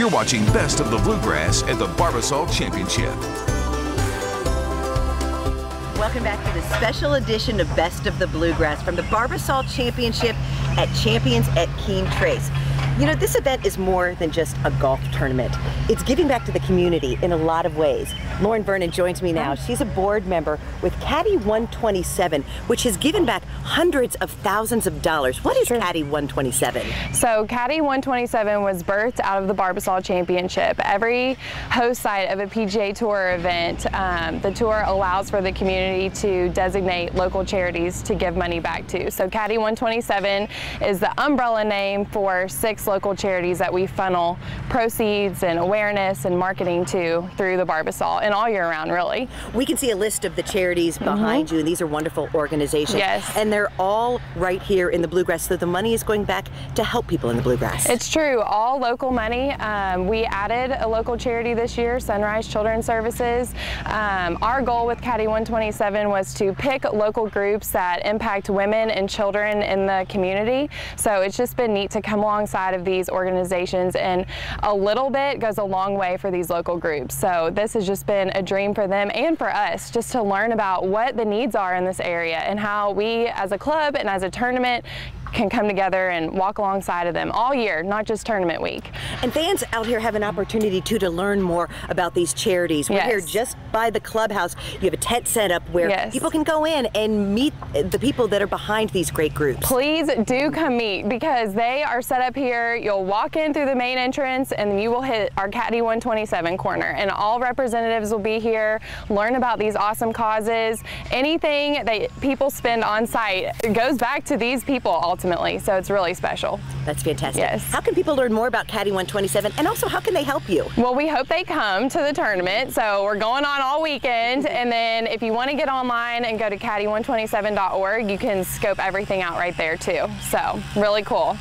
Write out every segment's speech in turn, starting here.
You're watching Best of the Bluegrass at the Barbasol Championship. Welcome back to the special edition of Best of the Bluegrass from the Barbasol Championship at Champions at Keene Trace. You know, this event is more than just a golf tournament. It's giving back to the community in a lot of ways. Lauren Vernon joins me now. She's a board member with Caddy 127, which has given back hundreds of thousands of dollars. What is. Caddy 127? So Caddy 127 was birthed out of the Barbasol Championship. Every host site of a PGA Tour event, um, the tour allows for the community to designate local charities to give money back to. So Caddy 127 is the umbrella name for six local charities that we funnel proceeds and awareness and marketing to through the Barbasol and all year round, really. We can see a list of the charities mm-hmm. behind mm -hmm. you, and these are wonderful organizations. Yes. And they're all right here in the Bluegrass, so the money is going back to help people in the Bluegrass. It's true, all local money. Um, we added a local charity this year, Sunrise Children's Services. Um, our goal with Caddy 127 was to pick local groups that impact women and children in the community. So it's just been neat to come alongside of of these organizations and a little bit goes a long way for these local groups. So this has just been a dream for them and for us just to learn about what the needs are in this area and how we as a club and as a tournament can come together and walk alongside of them all year, not just tournament week. And fans out here have an opportunity too to learn more about these charities. We're yes. here just by the clubhouse. You have a tent set up where yes. people can go in and meet the people that are behind these great groups. Please do come meet because they are set up here. You'll walk in through the main entrance and you will hit our Caddy 127 corner and all representatives will be here, learn about these awesome causes. Anything that people spend on site goes back to these people all ultimately. So it's really special. That's fantastic. Yes. How can people learn more about Caddy 127 and also how can they help you? Well, we hope they come to the tournament. So we're going on all weekend. And then if you want to get online and go to caddy127.org, you can scope everything out right there too. So really cool.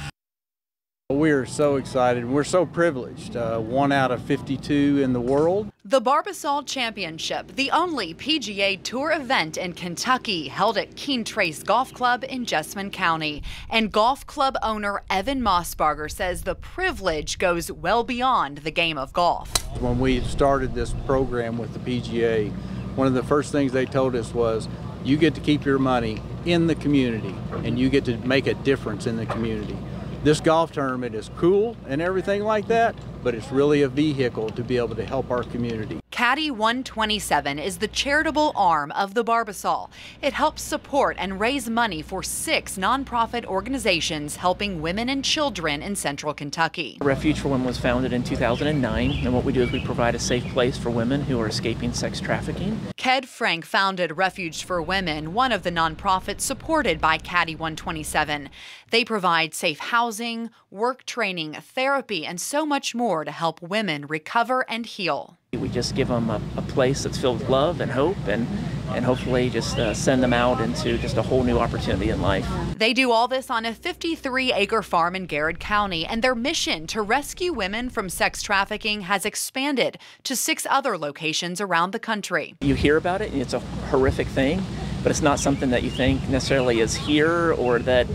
We're so excited. We're so privileged. Uh, one out of 52 in the world. The Barbasol Championship, the only PGA Tour event in Kentucky, held at Keene Trace Golf Club in Jessamine County. And golf club owner Evan Mossbarger says the privilege goes well beyond the game of golf. When we started this program with the PGA, one of the first things they told us was, you get to keep your money in the community and you get to make a difference in the community this golf tournament is cool and everything like that, but it's really a vehicle to be able to help our community. Caddy 127 is the charitable arm of the Barbasol. It helps support and raise money for six nonprofit organizations helping women and children in central Kentucky. Refuge for Women was founded in 2009, and what we do is we provide a safe place for women who are escaping sex trafficking. Ked Frank founded Refuge for Women, one of the nonprofits supported by Caddy 127. They provide safe housing, work training, therapy, and so much more to help women recover and heal. We just give them a, a place that's filled with love and hope and, and hopefully just uh, send them out into just a whole new opportunity in life. They do all this on a 53 acre farm in Garrard County, and their mission to rescue women from sex trafficking has expanded to six other locations around the country. You hear about it, and it's a horrific thing, but it's not something that you think necessarily is here or that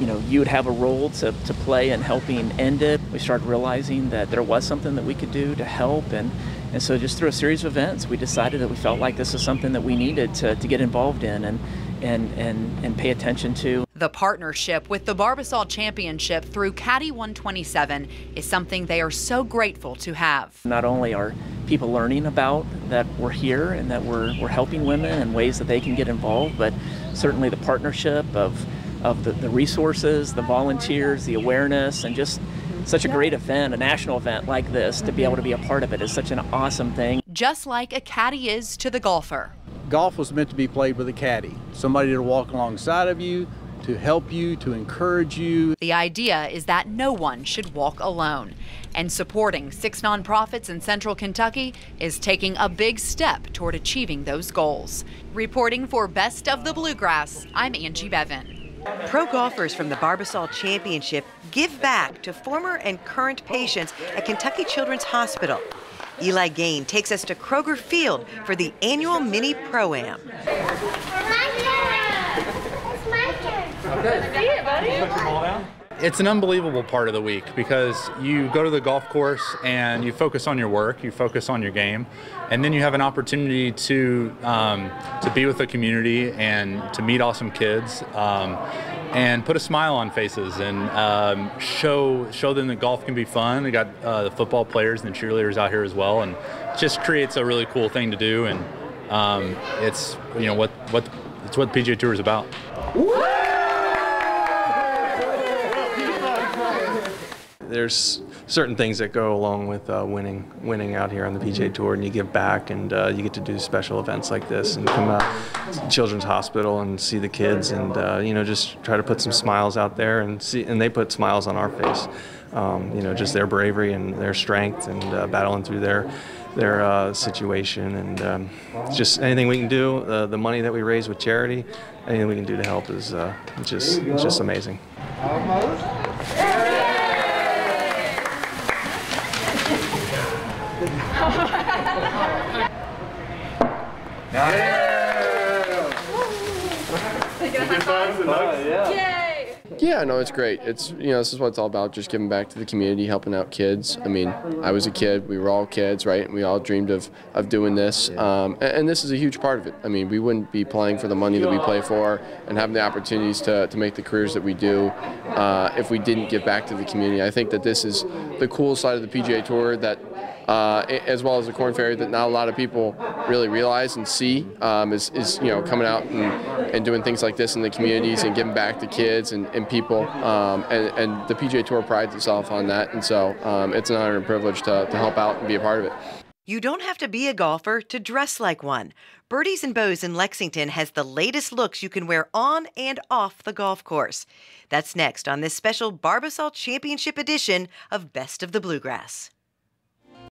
you know, you would have a role to, to play in helping end it. We started realizing that there was something that we could do to help. And, and so just through a series of events, we decided that we felt like this was something that we needed to, to get involved in and, and, and, and pay attention to. The partnership with the Barbasol Championship through Caddy 127 is something they are so grateful to have. Not only are people learning about that we're here and that we're, we're helping women and ways that they can get involved, but certainly the partnership of of the, the resources, the volunteers, the awareness, and just such a great event, a national event like this, to be able to be a part of it is such an awesome thing. Just like a caddy is to the golfer. Golf was meant to be played with a caddy, somebody to walk alongside of you, to help you, to encourage you. The idea is that no one should walk alone. And supporting six nonprofits in central Kentucky is taking a big step toward achieving those goals. Reporting for Best of the Bluegrass, I'm Angie Bevan. Pro golfers from the Barbasol Championship give back to former and current patients at Kentucky Children's Hospital. Eli Gain takes us to Kroger Field for the annual mini pro am. It's an unbelievable part of the week because you go to the golf course and you focus on your work, you focus on your game, and then you have an opportunity to um, to be with the community and to meet awesome kids. Um, and put a smile on faces and um, show show them that golf can be fun. We got uh, the football players and the cheerleaders out here as well, and it just creates a really cool thing to do. And um, it's you know what what it's what PGA Tour is about. There's certain things that go along with uh, winning, winning out here on the PGA Tour, and you give back, and uh, you get to do special events like this, and come out to Children's Hospital and see the kids, and uh, you know just try to put some smiles out there, and see, and they put smiles on our face. Um, you know, just their bravery and their strength, and uh, battling through their their uh, situation, and um, just anything we can do. Uh, the money that we raise with charity, anything we can do to help is just just amazing. Yeah, no, it's great. It's you know this is what it's all about, just giving back to the community, helping out kids. I mean, I was a kid, we were all kids, right? And we all dreamed of of doing this, um, and, and, this is a huge part of it. I mean, we wouldn't be playing for the money that we play for and having the opportunities to to make the careers that we do uh, if we didn't give back to the community. I think that this is the cool side of the PGA Tour that uh, as well as the Korn Ferry that not a lot of people really realize and see um, is, is, you know coming out and, and doing things like this in the communities and giving back to kids and, and people um, and, and, the PGA Tour prides itself on that and so um, it's an honor and privilege to, to help out and be a part of it. You don't have to be a golfer to dress like one. Birdies and Bows in Lexington has the latest looks you can wear on and off the golf course. That's next on this special Barbasol Championship edition of Best of the Bluegrass.